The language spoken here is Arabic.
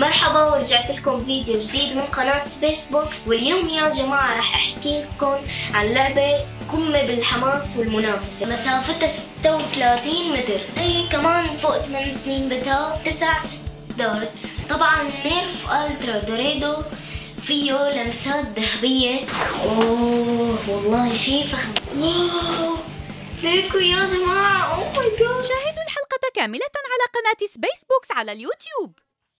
مرحبا ورجعت لكم فيديو جديد من قناة Space Box واليوم يا جماعة راح أحكي لكم عن لعبة قمة بالحماس والمنافسة. مسافتها 36 متر. هي كمان فوق 8 سنين بدها 9 dart طبعا Nerf Ultra Dorado فيه لمسات ذهبية. أوه والله شي فخم. wow ليكو يا جماعة. oh my God شاهدوا الحلقة كاملة على قناة Space Box على اليوتيوب.